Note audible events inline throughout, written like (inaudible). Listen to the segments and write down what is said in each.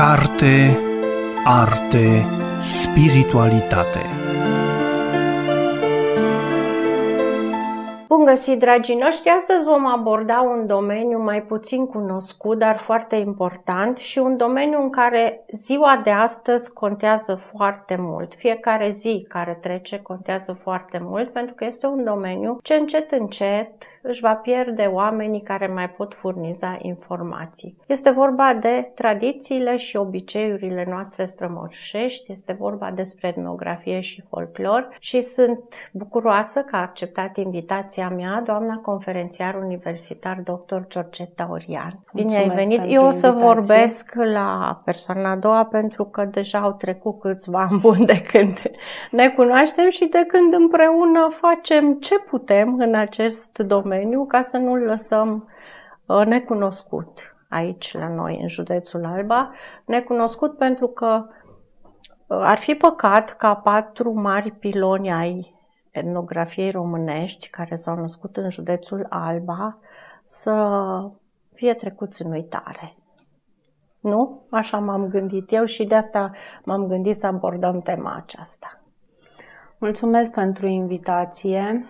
Carte, arte, spiritualitate. Bun găsit, dragii noștri! Astăzi vom aborda un domeniu mai puțin cunoscut, dar foarte important și un domeniu în care ziua de astăzi contează foarte mult. Fiecare zi care trece contează foarte mult pentru că este un domeniu ce încet, încet își va pierde oamenii care mai pot furniza informații. Este vorba de tradițiile și obiceiurile noastre strămoșești, este vorba despre etnografie și folclor și sunt bucuroasă că a acceptat invitația mea, doamna conferențiar universitar dr. Georgeta Orian. Bine ai venit! Eu o să invitație. vorbesc la persoana a doua pentru că deja au trecut câțiva (laughs) ani buni de când ne cunoaștem și de când împreună facem ce putem în acest domeniu domeniu ca să nu-l lăsăm uh, necunoscut aici la noi în județul Alba, necunoscut pentru că uh, ar fi păcat ca patru mari piloni ai etnografiei românești care s-au născut în județul Alba să fie trecuți în uitare. Nu? Așa m-am gândit eu și de asta m-am gândit să abordăm tema aceasta. Mulțumesc pentru invitație.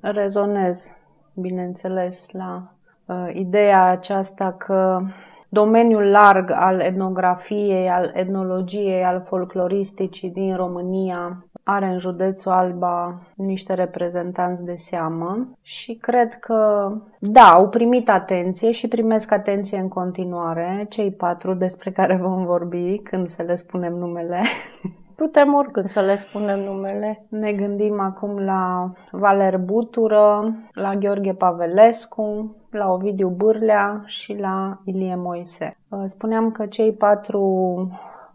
Rezonez bineînțeles, la uh, ideea aceasta că domeniul larg al etnografiei, al etnologiei, al folcloristicii din România are în județul Alba niște reprezentanți de seamă și cred că, da, au primit atenție și primesc atenție în continuare, cei patru despre care vom vorbi când să le spunem numele. (laughs) Putem oricând să le spunem numele. Ne gândim acum la Valer Butură, la Gheorghe Pavelescu, la Ovidiu Bârlea și la Ilie Moise. Uh, spuneam că cei patru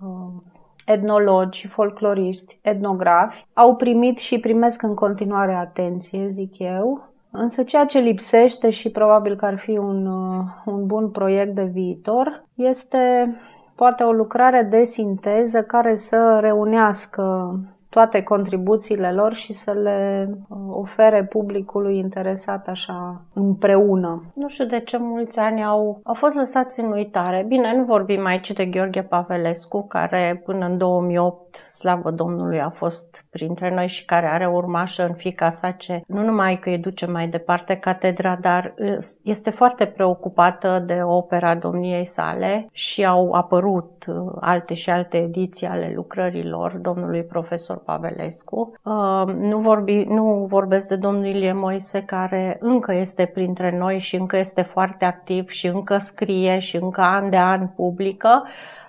uh, etnologi, folcloriști, etnografi au primit și primesc în continuare atenție, zic eu, Însă ceea ce lipsește și probabil că ar fi un, uh, un bun proiect de viitor este poate o lucrare de sinteză care să reunească toate contribuțiile lor și să le uh, ofere publicului interesat așa împreună. Nu știu de ce mulți ani au, au fost lăsați în uitare. Bine, nu vorbim aici de Gheorghe Pavelescu, care până în 2008, slavă Domnului, a fost printre noi și care are urmașă în fica sa ce nu numai că îi duce mai departe catedra, dar uh, este foarte preocupată de opera domniei sale și au apărut uh, alte și alte ediții ale lucrărilor domnului profesor Pavelescu. Uh, nu, vorbi, nu vorbesc de domnul Ilie Moise, care încă este printre noi și încă este foarte activ și încă scrie și încă an de an publică,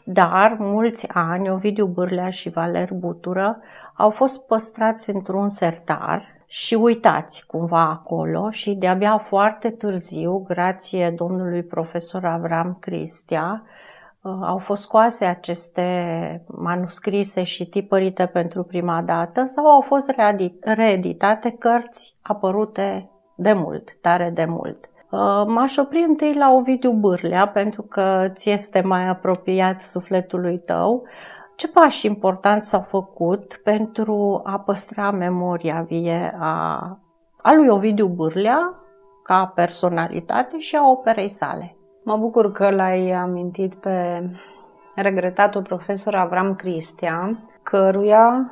dar mulți ani Ovidiu Bârlea și Valer Butură au fost păstrați într-un sertar și uitați cumva acolo și de-abia foarte târziu, grație domnului profesor Avram Cristia, Uh, au fost scoase aceste manuscrise și tipărite pentru prima dată sau au fost reeditate cărți apărute de mult, tare de mult. Uh, m-aș opri întâi la Ovidiu Bârlea, pentru că ți este mai apropiat sufletului tău. Ce pași importanți s-au făcut pentru a păstra memoria vie a, a lui Ovidiu Bârlea ca personalitate și a operei sale? Mă bucur că l-ai amintit pe regretatul profesor Avram Cristia, căruia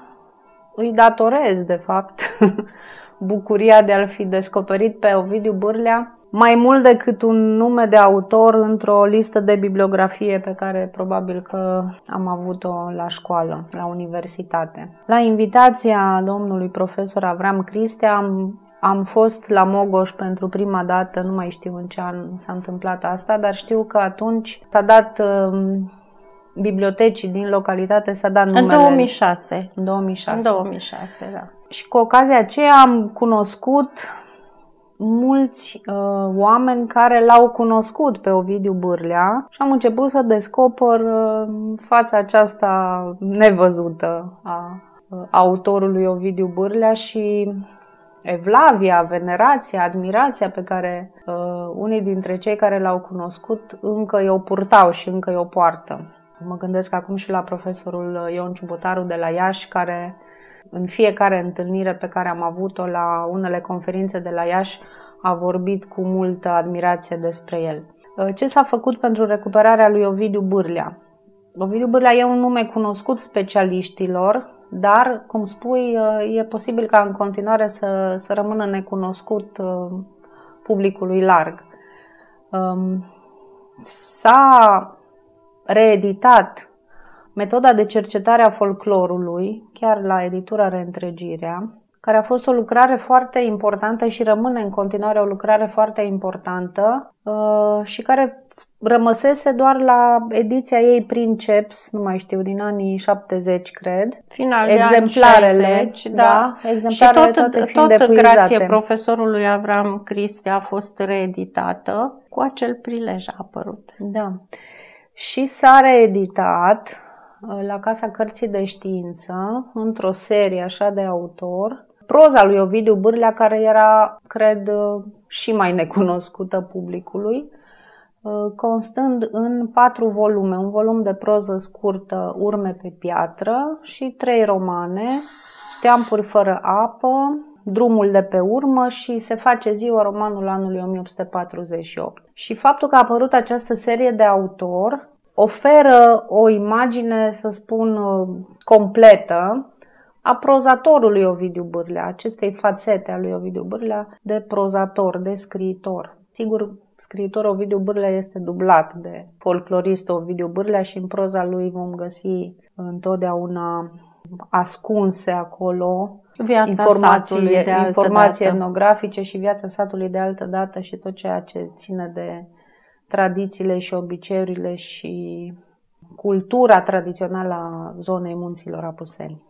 îi datorez, de fapt, (laughs) bucuria de a-l fi descoperit pe Ovidiu Bârlea mai mult decât un nume de autor într-o listă de bibliografie pe care probabil că am avut-o la școală, la universitate. La invitația domnului profesor Avram Cristea am am fost la Mogoș pentru prima dată, nu mai știu în ce an s-a întâmplat asta, dar știu că atunci s-a dat uh, bibliotecii din localitate s-a dat numele. În 2006. În 2006. În 2006, da. Și cu ocazia aceea am cunoscut mulți uh, oameni care l-au cunoscut pe Ovidiu Bârlea și am început să descoper uh, fața aceasta nevăzută a uh, autorului Ovidiu Bârlea și evlavia, venerația, admirația pe care uh, unii dintre cei care l-au cunoscut încă i-o purtau și încă i-o poartă. Mă gândesc acum și la profesorul Ion Ciubotaru de la Iași, care în fiecare întâlnire pe care am avut-o la unele conferințe de la Iași a vorbit cu multă admirație despre el. Uh, ce s-a făcut pentru recuperarea lui Ovidiu Bârlea? Ovidiu Bârlea e un nume cunoscut specialiștilor, dar, cum spui, e posibil ca în continuare să, să rămână necunoscut publicului larg. Um, s-a reeditat metoda de cercetare a folclorului, chiar la editura Reîntregirea, care a fost o lucrare foarte importantă și rămâne în continuare o lucrare foarte importantă uh, și care rămăsese doar la ediția ei prin CEPS, nu mai știu, din anii 70, cred. Final exemplarele, 60, da. da exemplarele și tot, tot, tot grație profesorului Avram Cristi a fost reeditată. Cu acel prilej a apărut. Da. Și s-a reeditat uh, la Casa Cărții de Știință, într-o serie așa de autor, proza lui Ovidiu Bârlea, care era, cred, uh, și mai necunoscută publicului, uh, constând în patru volume, un volum de proză scurtă, Urme pe piatră și trei romane, Șteampuri fără apă, Drumul de pe urmă și Se face ziua, romanul anului 1848. Și faptul că a apărut această serie de autor oferă o imagine, să spun, uh, completă a prozatorului Ovidiu Bârlea, acestei fațete a lui Ovidiu Bârlea de prozator, de scriitor. Sigur, scriitor Ovidiu Bârlea este dublat de folclorist Ovidiu Bârlea și în proza lui vom găsi întotdeauna ascunse acolo viața informații, de altă informații dată. etnografice și viața satului de altă dată și tot ceea ce ține de tradițiile și obiceiurile și cultura tradițională a zonei munților Apuseni.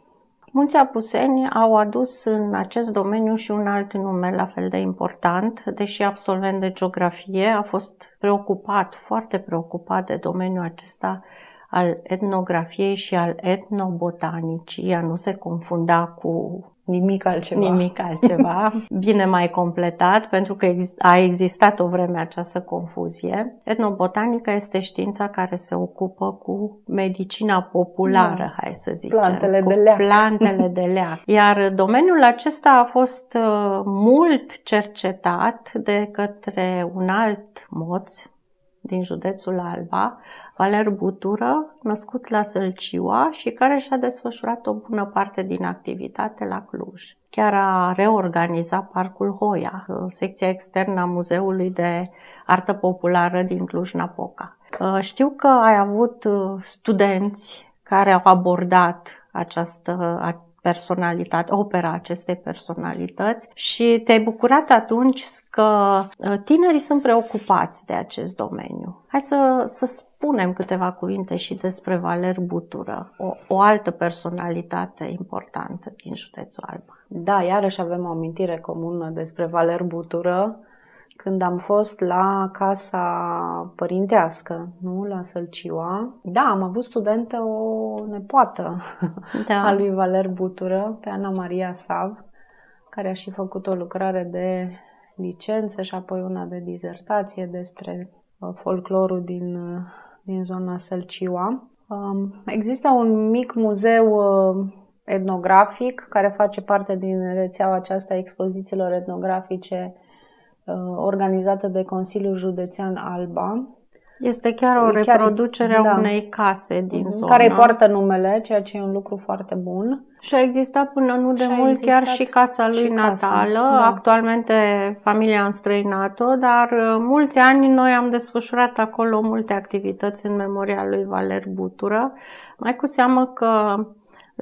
Munții Apuseni au adus în acest domeniu și un alt nume la fel de important, deși absolvent de geografie, a fost preocupat, foarte preocupat de domeniul acesta al etnografiei și al etnobotanicii. Ea nu se confunda cu Nimic altceva. Nimic altceva. (laughs) Bine mai completat, pentru că a existat o vreme această confuzie. Etnobotanica este știința care se ocupă cu medicina populară, da. hai să zicem. Plantele cu de leac. Plantele de (laughs) leac. Iar domeniul acesta a fost uh, mult cercetat de către un alt moț din județul Alba, Valer Butură, născut la Sălciua și care și-a desfășurat o bună parte din activitate la Cluj. Chiar a reorganizat Parcul Hoia, secția externă a Muzeului de Artă Populară din Cluj-Napoca. Știu că ai avut uh, studenți care au abordat această personalitate, opera acestei personalități și te-ai bucurat atunci că uh, tinerii sunt preocupați de acest domeniu. Hai să, să spunem câteva cuvinte și despre Valer Butură, o, o altă personalitate importantă din județul Alba. Da, iarăși avem o amintire comună despre Valer Butură când am fost la casa părintească, nu? La Sălciua. Da, am avut studentă o nepoată (laughs) da. a lui Valer Butură, pe Ana Maria Sav, care a și făcut o lucrare de licență și apoi una de dizertație despre uh, folclorul din, uh, din zona Sălciua. Um, există un mic muzeu uh, etnografic care face parte din rețeaua aceasta a expozițiilor etnografice Uh, organizată de Consiliul Județean Alba. Este chiar o reproducere a da. unei case din mhm. zonă. Care îi poartă numele, ceea ce e un lucru foarte bun. Și a existat până nu de mult chiar și casa lui și natală. Casa, da. Actualmente familia a înstrăinat-o, dar uh, mulți ani noi am desfășurat acolo multe activități în memoria lui Valer Butură. Mai cu seamă că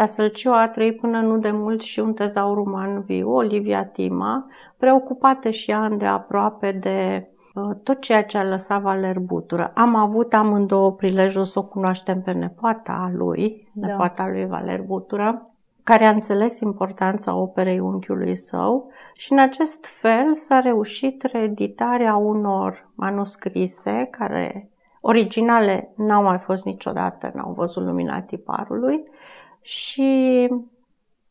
la Sălciu a trăit până nu de mult și un tezaur uman viu, Olivia Tima, preocupată și ea de aproape de uh, tot ceea ce a lăsat Valer Butură. Am avut amândouă prilejul să o cunoaștem pe nepoata lui, da. nepoata lui Valer Butură, care a înțeles importanța operei unchiului său și în acest fel s-a reușit reeditarea unor manuscrise care originale n-au mai fost niciodată, n-au văzut lumina tiparului și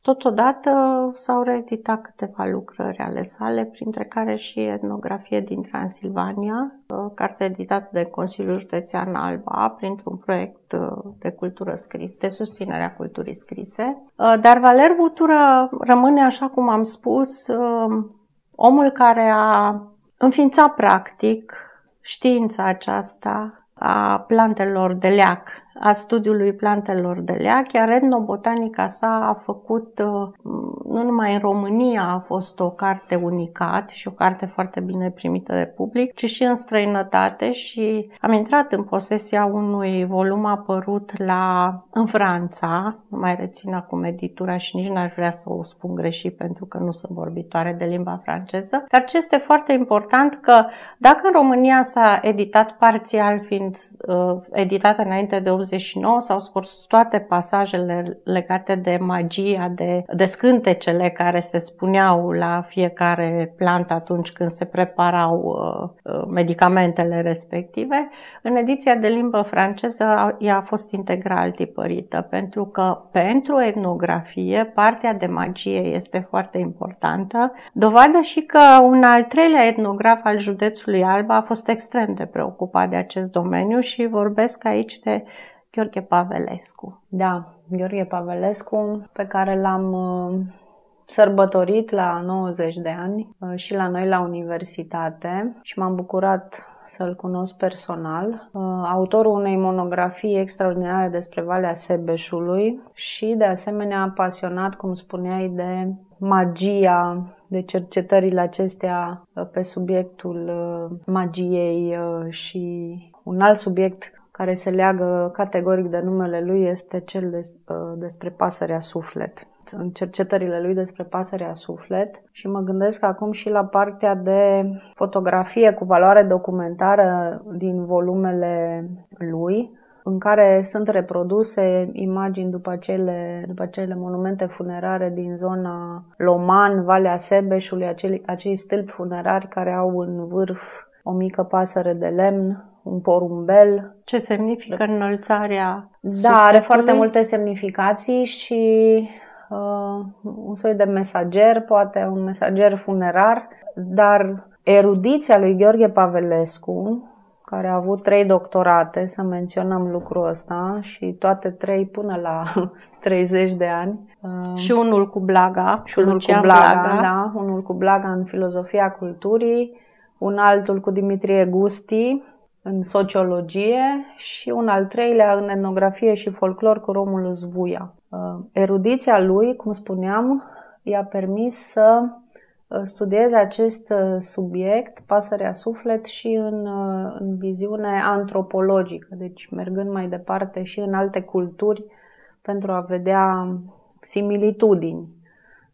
Totodată s-au reeditat câteva lucrări ale sale, printre care și etnografie din Transilvania, carte editată de Consiliul Județean Alba printr-un proiect de cultură scris, de susținere a culturii scrise. Dar Valer Butură rămâne, așa cum am spus, omul care a înființat practic știința aceasta a plantelor de leac a studiului plantelor de lea, chiar etnobotanica sa a făcut, uh, nu numai în România a fost o carte unicat și o carte foarte bine primită de public, ci și în străinătate și am intrat în posesia unui volum apărut la, în Franța, nu mai rețin acum editura și nici n-aș vrea să o spun greșit pentru că nu sunt vorbitoare de limba franceză, dar ce este foarte important că dacă în România s-a editat parțial fiind uh, editată înainte de 89 s-au scurs toate pasajele legate de magia, de, de scântecele care se spuneau la fiecare plantă atunci când se preparau uh, uh, medicamentele respective. În ediția de limbă franceză ea a fost integral tipărită, pentru că pentru etnografie partea de magie este foarte importantă. Dovadă și că un al treilea etnograf al județului Alba a fost extrem de preocupat de acest domeniu și vorbesc aici de Gheorghe Pavelescu. Da, Gheorghe Pavelescu, pe care l-am uh, sărbătorit la 90 de ani uh, și la noi la universitate și m-am bucurat să-l cunosc personal, uh, autorul unei monografii extraordinare despre Valea Sebeșului și, de asemenea, pasionat, cum spuneai, de magia, de cercetările acestea pe subiectul magiei și un alt subiect care se leagă categoric de numele lui este cel de, uh, despre pasărea suflet. În cercetările lui despre pasărea suflet și mă gândesc acum și la partea de fotografie cu valoare documentară din volumele lui, în care sunt reproduse imagini după acele, după acele monumente funerare din zona Loman, Valea Sebeșului, acei, acei stâlpi funerari care au în vârf o mică pasăre de lemn un porumbel. Ce semnifică înălțarea Da, sufletului? are foarte multe semnificații și uh, un soi de mesager, poate un mesager funerar, dar erudiția lui Gheorghe Pavelescu, care a avut trei doctorate, să menționăm lucrul ăsta, și toate trei până la (laughs) 30 de ani. Uh, și unul cu Blaga, și unul cu Blaga, Blaga, da, unul cu Blaga în filozofia culturii, un altul cu Dimitrie Gusti, în sociologie și un al treilea în etnografie și folclor cu Romulus Vuia. Uh, erudiția lui, cum spuneam, i-a permis să uh, studieze acest uh, subiect, pasărea suflet, și în, în viziune antropologică, deci mergând mai departe și în alte culturi pentru a vedea similitudini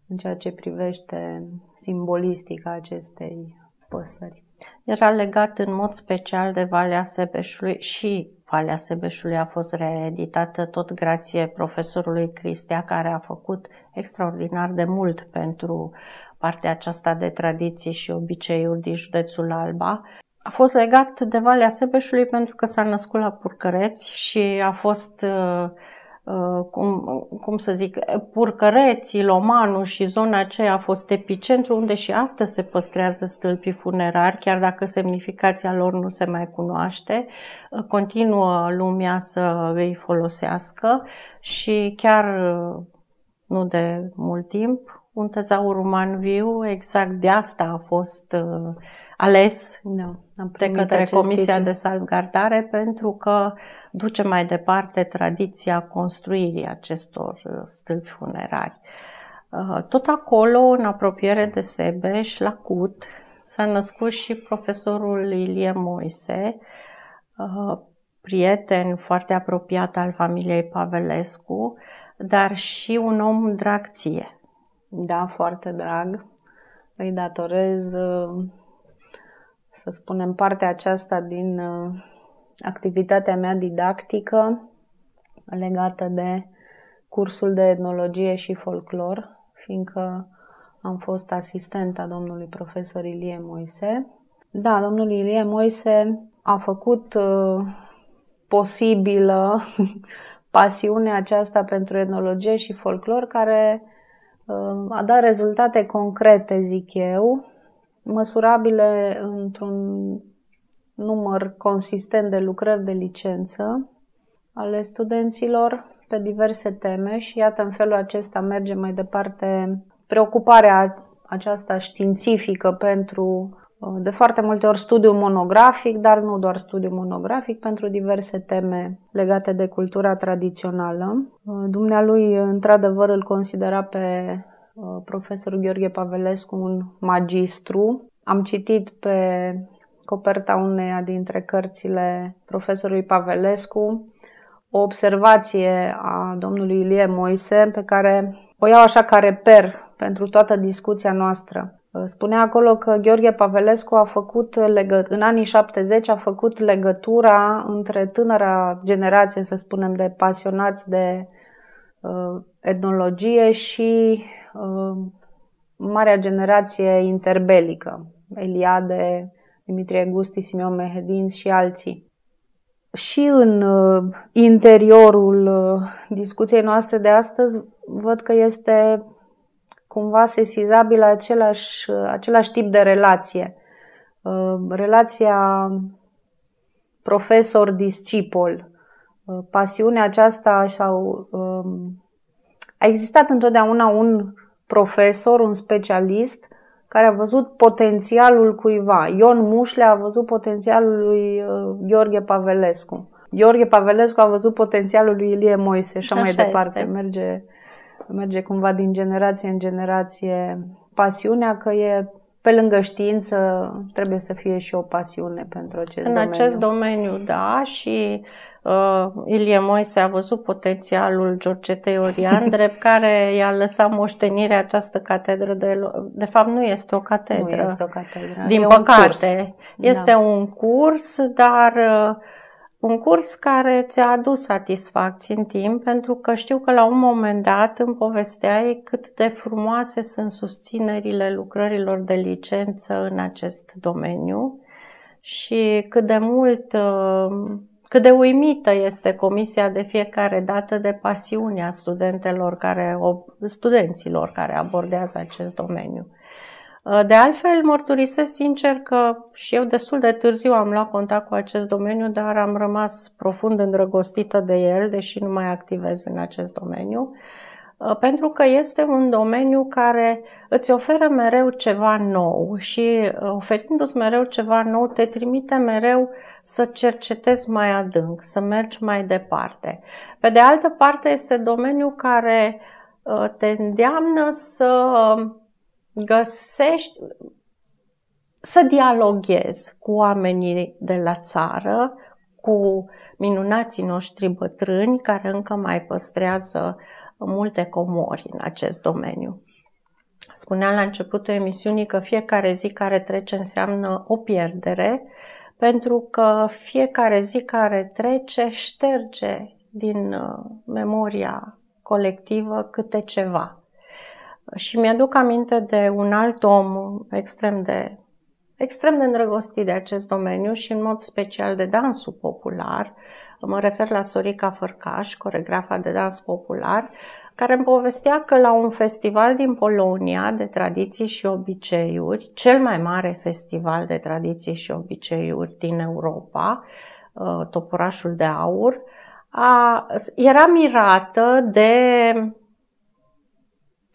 în ceea ce privește simbolistica acestei păsări era legat în mod special de Valea Sebeșului și Valea Sebeșului a fost reeditată tot grație profesorului Cristea, care a făcut extraordinar de mult pentru partea aceasta de tradiții și obiceiuri din județul Alba. A fost legat de Valea Sebeșului pentru că s-a născut la Purcăreți și a fost uh, Uh, cum, cum să zic, Purcăreții, Lomanu și zona aceea a fost epicentru unde și astăzi se păstrează stâlpii funerari, chiar dacă semnificația lor nu se mai cunoaște. Uh, continuă lumea să îi folosească și chiar uh, nu de mult timp, un tezaur uman viu, exact de asta a fost ales no, de către Comisia titlu. de Salvgardare pentru că duce mai departe tradiția construirii acestor uh, stâlpi funerari. Uh, tot acolo, în apropiere de Sebeș, la Cut, s-a născut și profesorul Ilie Moise, uh, prieten foarte apropiat al familiei Pavelescu, dar și un om drag ție. Da, foarte drag. Îi datorez, să spunem, partea aceasta din activitatea mea didactică legată de cursul de etnologie și folclor, fiindcă am fost asistenta domnului profesor Ilie Moise. Da, domnul Ilie Moise a făcut uh, posibilă (laughs) pasiunea aceasta pentru etnologie și folclor, care uh, a dat rezultate concrete, zic eu, măsurabile într-un număr consistent de lucrări de licență ale studenților pe diverse teme și iată în felul acesta merge mai departe preocuparea aceasta științifică pentru de foarte multe ori studiu monografic, dar nu doar studiu monografic, pentru diverse teme legate de cultura tradițională. Dumnealui, într-adevăr, îl considera pe profesorul Gheorghe Pavelescu un magistru. Am citit pe coperta uneia dintre cărțile profesorului Pavelescu o observație a domnului Ilie Moise pe care o iau așa ca reper pentru toată discuția noastră. Spunea acolo că Gheorghe Pavelescu a făcut legă- în anii 70 a făcut legătura între tânăra generație, să spunem, de pasionați de uh, etnologie și uh, marea generație interbelică, Eliade, Dimitrie Gusti, Simeon Mehedin și alții. Și în uh, interiorul uh, discuției noastre de astăzi văd că este cumva sesizabil același, uh, același tip de relație. Relația profesor-discipol. Pasiunea aceasta sau um, a existat întotdeauna un profesor, un specialist care a văzut potențialul cuiva. Ion Mușlea a văzut potențialul lui uh, Gheorghe Pavelescu. Gheorghe Pavelescu a văzut potențialul lui Ilie Moise și așa, mai departe. Merge, merge cumva din generație în generație pasiunea că e pe lângă știință trebuie să fie și o pasiune pentru acest în domeniu. În acest domeniu, da, și uh, Ilie Moise a văzut potențialul Georgetei Orian, (laughs) drept care i-a lăsat moștenirea această catedră de... De fapt, nu este o catedră. Nu este o catedră. Din e păcate. Un curs. Este da. un curs, dar uh, un curs care ți-a adus satisfacții în timp, pentru că știu că la un moment dat îmi povesteai cât de frumoase sunt susținerile lucrărilor de licență în acest domeniu și cât de mult uh, cât de uimită este comisia de fiecare dată de pasiunea studentelor care, studenților care abordează acest domeniu. Uh, de altfel, mărturisesc sincer că și eu destul de târziu am luat contact cu acest domeniu, dar am rămas profund îndrăgostită de el, deși nu mai activez în acest domeniu, uh, pentru că este un domeniu care îți oferă mereu ceva nou și uh, oferindu-ți mereu ceva nou, te trimite mereu să cercetezi mai adânc, să mergi mai departe. Pe de altă parte, este domeniu care te îndeamnă să găsești, să dialoghezi cu oamenii de la țară, cu minunații noștri bătrâni care încă mai păstrează multe comori în acest domeniu. Spuneam la începutul emisiunii că fiecare zi care trece înseamnă o pierdere, pentru că fiecare zi care trece șterge din uh, memoria colectivă câte ceva. Și mi-aduc aminte de un alt om extrem de, extrem de îndrăgostit de acest domeniu și în mod special de dansul popular. Mă refer la Sorica Fărcaș, coregrafa de dans popular, care îmi povestea că la un festival din Polonia de tradiții și obiceiuri, cel mai mare festival de tradiții și obiceiuri din Europa, uh, Topurașul de Aur, a, era mirată de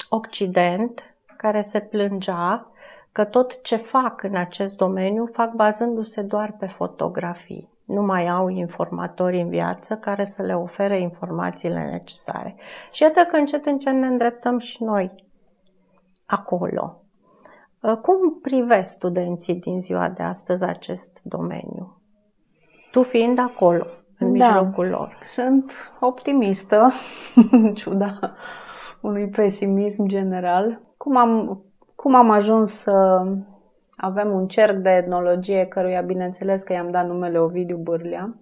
Occident care se plângea că tot ce fac în acest domeniu fac bazându-se doar pe fotografii. Nu mai au informatori în viață care să le ofere informațiile necesare. Și iată că încet, încet ne îndreptăm și noi acolo. Uh, cum privesc studenții din ziua de astăzi acest domeniu? Tu fiind acolo, în da, mijlocul lor. Sunt optimistă, (laughs) în ciuda unui pesimism general. Cum am, cum am ajuns să avem un cerc de etnologie căruia, bineînțeles că i-am dat numele Ovidiu Bârlea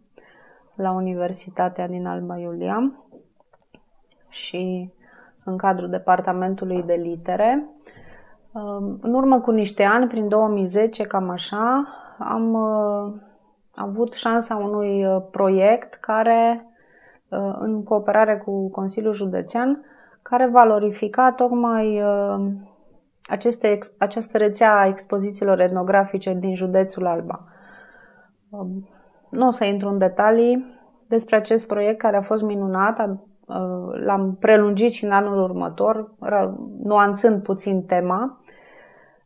la Universitatea din Alba Iulia și în cadrul Departamentului de Litere. În urmă cu niște ani, prin 2010, cam așa, am avut șansa unui uh, proiect care, uh, în cooperare cu Consiliul Județean, care valorifica tocmai uh, aceste, această rețea a expozițiilor etnografice din județul Alba. Um, nu o să intru în detalii despre acest proiect care a fost minunat, uh, l-am prelungit și în anul următor, nuanțând puțin tema,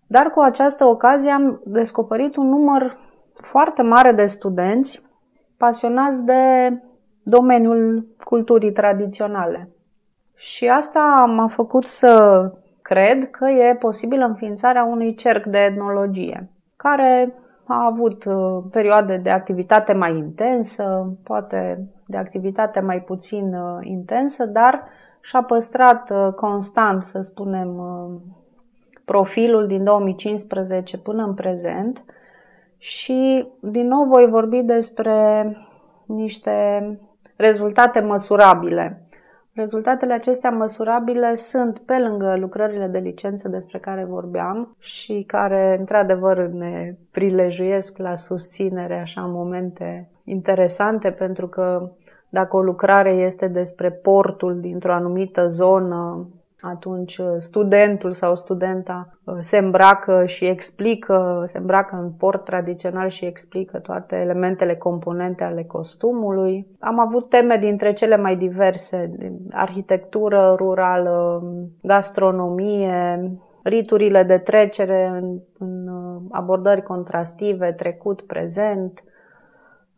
Dar cu această ocazie am descoperit un număr foarte mare de studenți pasionați de domeniul culturii tradiționale. Și asta m-a făcut să cred că e posibilă înființarea unui cerc de etnologie, care a avut uh, perioade de activitate mai intensă, poate de activitate mai puțin uh, intensă, dar și-a păstrat uh, constant, să spunem, profilul din 2015 până în prezent și din nou voi vorbi despre niște rezultate măsurabile. Rezultatele acestea măsurabile sunt pe lângă lucrările de licență despre care vorbeam și care într-adevăr ne prilejuiesc la susținere așa în momente interesante pentru că dacă o lucrare este despre portul dintr-o anumită zonă atunci uh, studentul sau studenta uh, se îmbracă și explică, se îmbracă în port tradițional și explică toate elementele componente ale costumului. Am avut teme dintre cele mai diverse, arhitectură rurală, gastronomie, riturile de trecere în, în uh, abordări contrastive, trecut, prezent, Uh,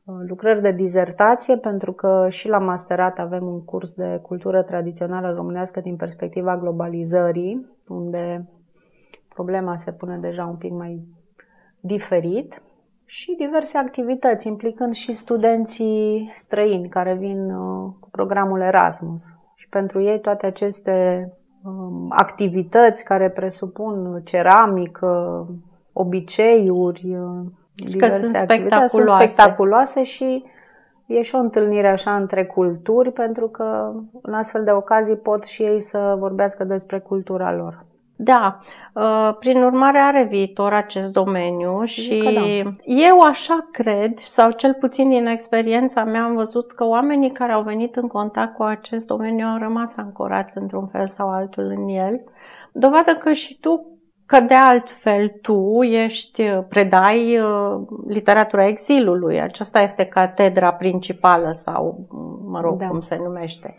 lucrări de dizertație, pentru că și la masterat avem un curs de cultură tradițională românească din perspectiva globalizării, unde problema se pune deja un pic mai diferit și diverse activități, implicând și studenții străini care vin uh, cu programul Erasmus. Și pentru ei toate aceste um, activități care presupun ceramică, obiceiuri, uh, că sunt spectaculoase. sunt spectaculoase și e și o întâlnire așa între culturi, pentru că în astfel de ocazii pot și ei să vorbească despre cultura lor. Da, uh, prin urmare are viitor acest domeniu și da. eu așa cred, sau cel puțin din experiența mea am văzut că oamenii care au venit în contact cu acest domeniu au rămas ancorați într-un fel sau altul în el. Dovadă că și tu că de altfel tu ești, predai uh, literatura exilului. Aceasta este catedra principală sau, mă rog, da. cum se numește.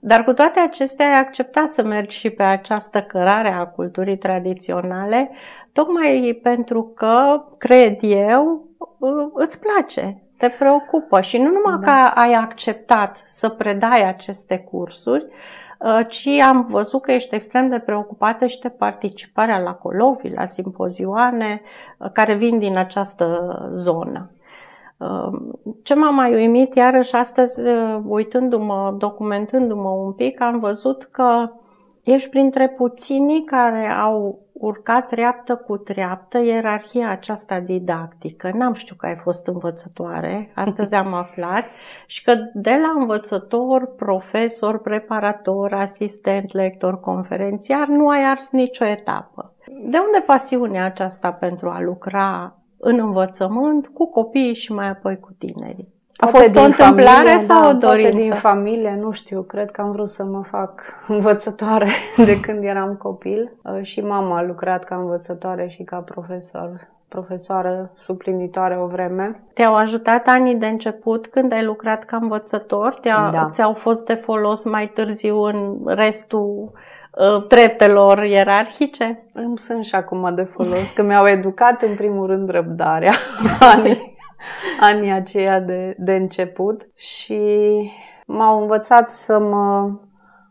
Dar cu toate acestea ai acceptat să mergi și pe această cărare a culturii tradiționale, tocmai pentru că, cred eu, uh, îți place, te preocupă și nu numai da. că ai acceptat să predai aceste cursuri, Uh, ci am văzut că ești extrem de preocupată și de participarea la colovii, la simpozioane uh, care vin din această zonă. Uh, ce m-a mai uimit, iarăși astăzi, uitându-mă, documentându-mă un pic, am văzut că ești printre puținii care au urcat treaptă cu treaptă ierarhia aceasta didactică. N-am știut că ai fost învățătoare, astăzi am aflat, și că de la învățător, profesor, preparator, asistent, lector, conferențiar, nu ai ars nicio etapă. De unde pasiunea aceasta pentru a lucra în învățământ cu copiii și mai apoi cu tinerii? A poate fost o întâmplare familie, sau da, o dorință? din familie, nu știu, cred că am vrut să mă fac (laughs) învățătoare (laughs) de când eram copil uh, și mama a lucrat ca învățătoare și ca profesor profesoară suplinitoare o vreme. Te-au ajutat anii de început când ai lucrat ca învățător? te da. Ți-au fost de folos mai târziu în restul uh, treptelor ierarhice? Îmi sunt și acum de folos, că mi-au educat în primul rând răbdarea (laughs) anii (laughs) anii aceia de, de început și m-au învățat să mă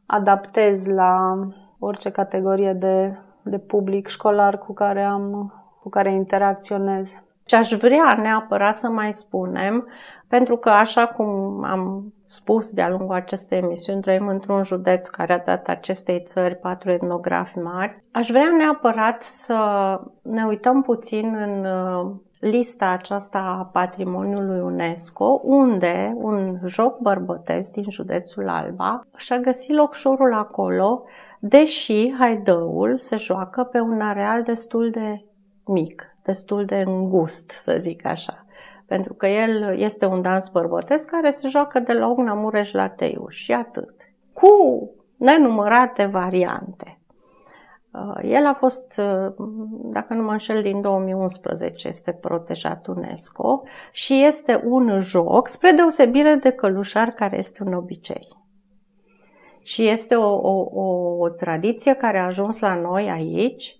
adaptez la orice categorie de, de public școlar cu care am cu care interacționez. Ce aș vrea neapărat să mai spunem, pentru că așa cum am spus de-a lungul acestei emisiuni, trăim într-un județ care a dat acestei țări patru etnografi mari, aș vrea neapărat să ne uităm puțin în lista aceasta a patrimoniului UNESCO, unde un joc bărbătesc din județul Alba și-a găsit locșorul acolo, deși haidăul se joacă pe un areal destul de mic, destul de îngust, să zic așa. Pentru că el este un dans bărbătesc care se joacă de la Ugna Mureș la Teiuș și atât. Cu nenumărate variante. Uh, el a fost, uh, dacă nu mă înșel, din 2011 este protejat UNESCO și este un joc, spre deosebire de călușar, care este un obicei. Și este o, o, o tradiție care a ajuns la noi aici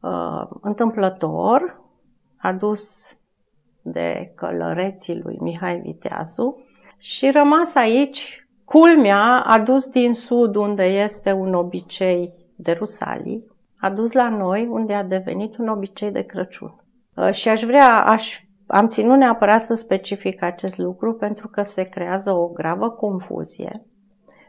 uh, întâmplător, adus de călăreții lui Mihai Viteazu și rămas aici, culmea, adus din sud, unde este un obicei de rusalii, adus la noi, unde a devenit un obicei de Crăciun. Uh, și aș vrea, aș, am ținut neapărat să specific acest lucru pentru că se creează o gravă confuzie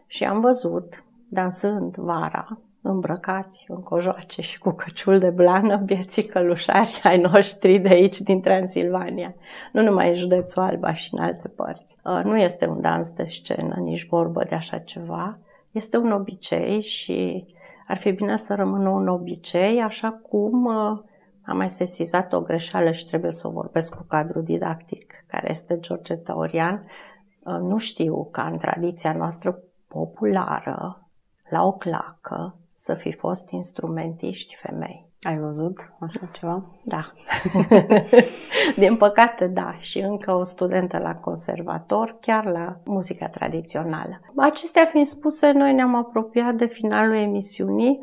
și am văzut, dansând vara, îmbrăcați în cojoace și cu căciul de blană, vieții călușari ai noștri de aici, din Transilvania. Nu numai în județul Alba și în alte părți. Uh, nu este un dans de scenă, nici vorbă de așa ceva. Este un obicei și ar fi bine să rămână un obicei, așa cum uh, am mai sesizat o greșeală și trebuie să o vorbesc cu cadrul didactic, care este George Taurian. Uh, nu știu ca în tradiția noastră populară, la o clacă, să fi fost instrumentiști femei. Ai văzut așa ceva? Da. (laughs) Din păcate, da. Și încă o studentă la conservator, chiar la muzica tradițională. Acestea fiind spuse, noi ne-am apropiat de finalul emisiunii.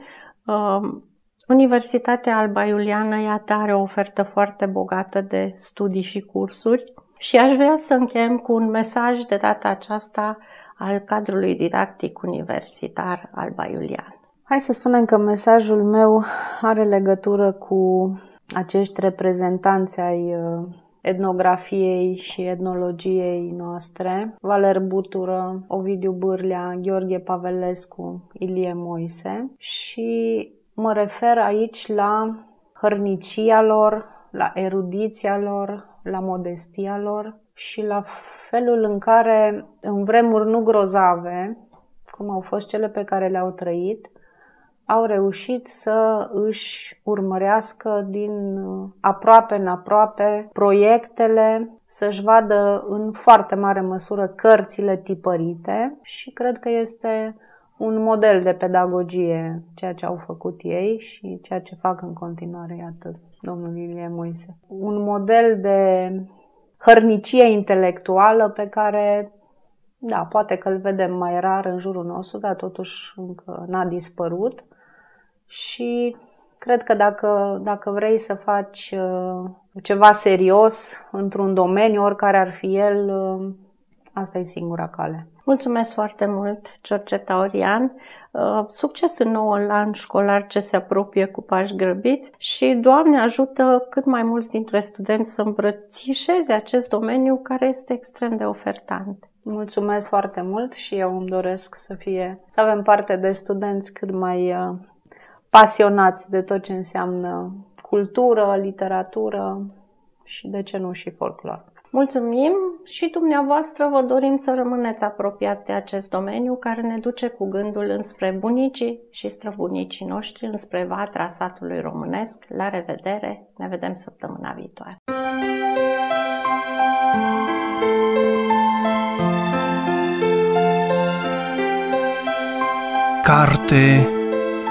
Um, Universitatea Alba Iuliană, iată, are o ofertă foarte bogată de studii și cursuri și aș vrea să încheiem cu un mesaj de data aceasta al cadrului didactic universitar Alba Iulian. Hai să spunem că mesajul meu are legătură cu acești reprezentanți ai uh, etnografiei și etnologiei noastre, Valer Butură, Ovidiu Bârlea, Gheorghe Pavelescu, Ilie Moise. Și mă refer aici la hărnicia lor, la erudiția lor, la modestia lor și la felul în care în vremuri nu grozave, cum au fost cele pe care le-au trăit, au reușit să își urmărească din aproape în aproape proiectele, să-și vadă în foarte mare măsură cărțile tipărite și cred că este un model de pedagogie ceea ce au făcut ei și ceea ce fac în continuare, iată, domnul Ilie Moise. Un model de hărnicie intelectuală pe care da, poate că îl vedem mai rar în jurul nostru, dar totuși încă n-a dispărut și cred că dacă, dacă vrei să faci uh, ceva serios într-un domeniu, oricare ar fi el, uh, asta e singura cale. Mulțumesc foarte mult, George Taurian. Uh, succes în noul an școlar ce se apropie cu pași grăbiți și Doamne ajută cât mai mulți dintre studenți să îmbrățișeze acest domeniu care este extrem de ofertant. Mulțumesc foarte mult și eu îmi doresc să fie, să avem parte de studenți cât mai pasionați de tot ce înseamnă cultură, literatură și, de ce nu, și folclor. Mulțumim și dumneavoastră vă dorim să rămâneți apropiați de acest domeniu care ne duce cu gândul înspre bunicii și străbunicii noștri, înspre vatra satului românesc. La revedere! Ne vedem săptămâna viitoare! Carte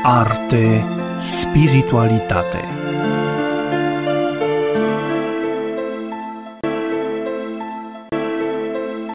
arte, spiritualitate.